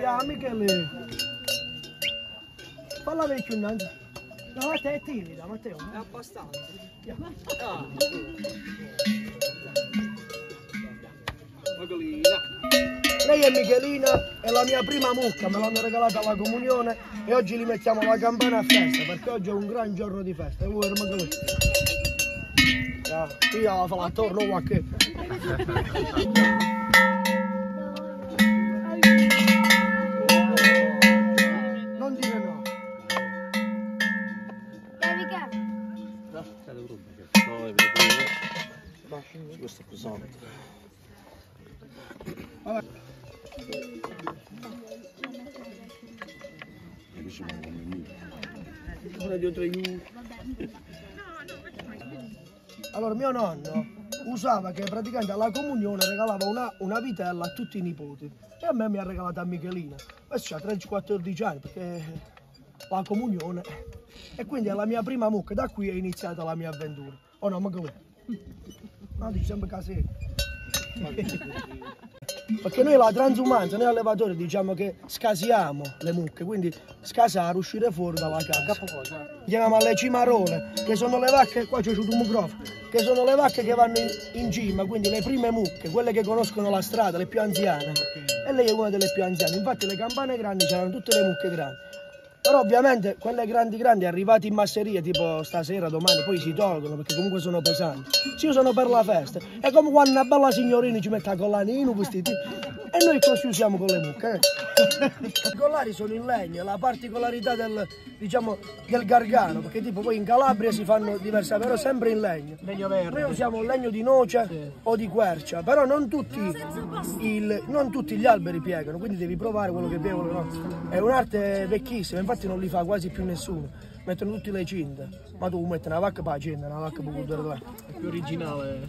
Ya Michele, falla vecchio innanzi. No, ma te è timida, Matteo. È abbastanza. Ya. Ah. Magolina. Lei è Michelina, è la mia prima mucca, me l'hanno regalata alla comunione e oggi li mettiamo la campana a festa perché oggi è un gran giorno di festa. E voi erano così. Ya, io la fa attorno qualche. Non Ora dietro Allora mio nonno usava che praticamente alla comunione regalava una, una vitella a tutti i nipoti e a me mi ha regalato a Michelina. Questo ha 13-14 anni perché la comunione e quindi è la mia prima mucca, da qui è iniziata la mia avventura. Oh no, ma come? No, dici sempre casino. Perché noi la transumanza, noi allevatori diciamo che scasiamo le mucche, quindi scasare, uscire fuori dalla casa. Chiamiamo le cimarole, che sono le vacche, qua c'è un microfono, che sono le vacche che vanno in, in cima, quindi le prime mucche, quelle che conoscono la strada, le più anziane. E lei è una delle più anziane, infatti le campane grandi c'erano tutte le mucche grandi. Però ovviamente quelle grandi grandi arrivate in masseria tipo stasera, domani, poi si tolgono perché comunque sono pesanti. Sì, io sono per la festa. È come quando una bella signorina ci mette a collanino, vestiti. E noi così usiamo con le mucche. eh. I collari sono in legno, la particolarità del, diciamo, del gargano, perché tipo poi in Calabria si fanno diverse, però sempre in legno. Legno Noi verde. usiamo legno di noce o di quercia, però non tutti, il- non tutti gli alberi piegano, quindi devi provare quello che piegano. No? È un'arte vecchissima, infatti non li fa quasi più nessuno. Mettono tutte le cinte, ma tu metti una vacca per la cinta, una vacca per cultura là. È più originale.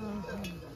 Mm-hmm.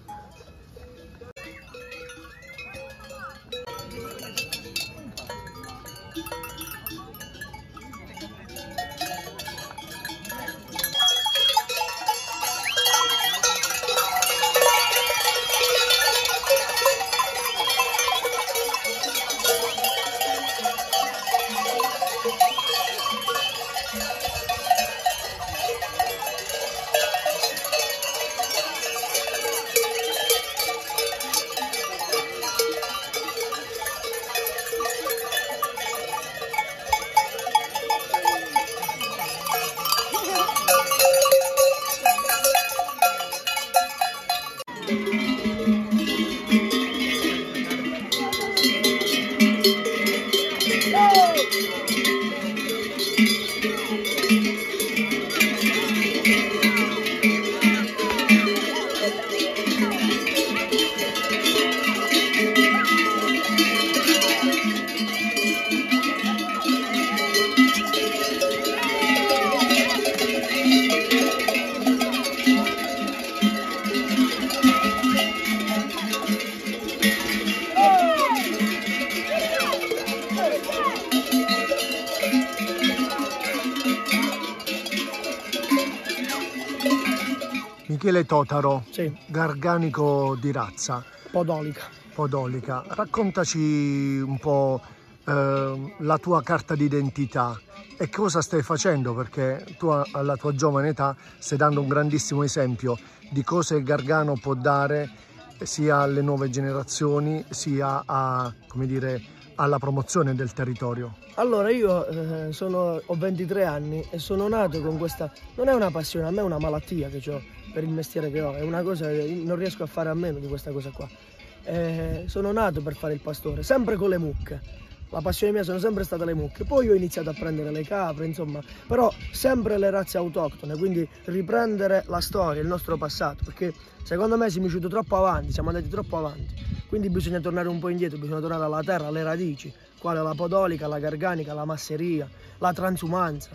Michele Totaro, sì. garganico di razza. Podolica. Podolica. Raccontaci un po' eh, la tua carta d'identità e cosa stai facendo perché tu alla tua giovane età stai dando un grandissimo esempio di cosa il gargano può dare sia alle nuove generazioni sia a, dire, alla promozione del territorio. Allora io eh, sono- ho 23 anni e sono nato con questa, non è una passione, a me è una malattia che ho per il mestiere che ho, è una cosa che non riesco a fare a meno di questa cosa qua. Eh, sono nato per fare il pastore, sempre con le mucche. La passione mia sono sempre state le mucche, poi ho iniziato a prendere le capre, insomma, però sempre le razze autoctone, quindi riprendere la storia, il nostro passato, perché secondo me siamo usciti troppo avanti, siamo andati troppo avanti, quindi bisogna tornare un po' indietro, bisogna tornare alla terra, alle radici, quale la podolica, la garganica, la masseria, la transumanza.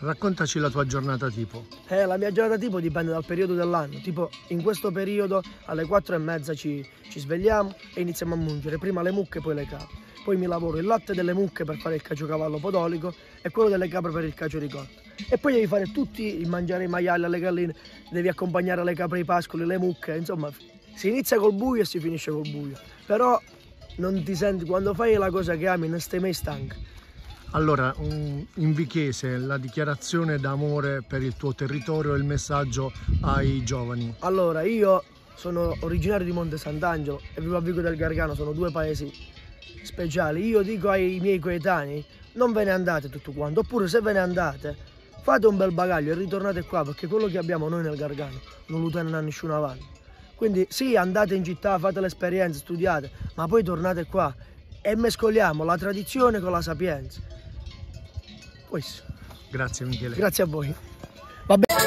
Raccontaci la tua giornata tipo. Eh, la mia giornata tipo dipende dal periodo dell'anno, tipo in questo periodo alle 4 e mezza ci, ci svegliamo e iniziamo a mungere, prima le mucche poi le capre. Poi mi lavoro il latte delle mucche per fare il caciocavallo podolico e quello delle capre per il cacio ricotto. E poi devi fare tutti, mangiare i maiali alle galline, devi accompagnare le capre ai pascoli, le mucche, insomma si inizia col buio e si finisce col buio. Però non ti senti, quando fai la cosa che ami non stai mai stanco. Allora, in Vichese la dichiarazione d'amore per il tuo territorio e il messaggio ai giovani. Allora, io sono originario di Monte Sant'Angelo e vivo a Vico del Gargano, sono due paesi speciali. Io dico ai miei coetanei, non ve ne andate tutto quanto, oppure se ve ne andate, fate un bel bagaglio e ritornate qua, perché quello che abbiamo noi nel Gargano non lo tiene a nessuno avanti. Quindi sì, andate in città, fate l'esperienza, studiate, ma poi tornate qua e mescoliamo la tradizione con la sapienza. Questo. Grazie Michele. Grazie a voi. Va bene.